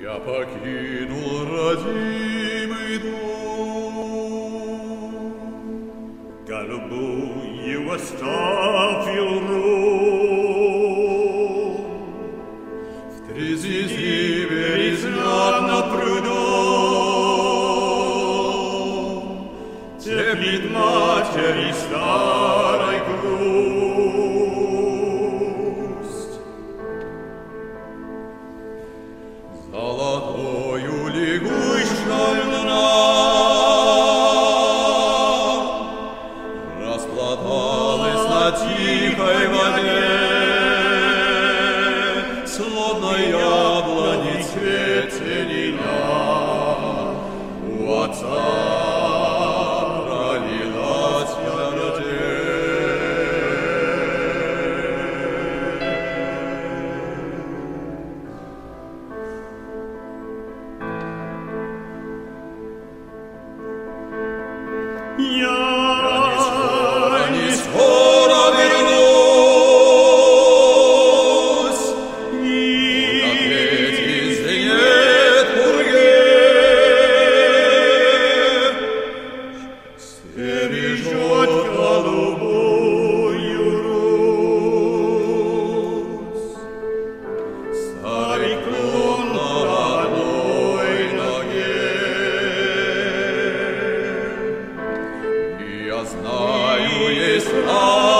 Я покинул родимый дом, Голубую оставил ром. В трезвезе взгляд над прудом Теплит матери старой Yeah. я знаю, есть рай.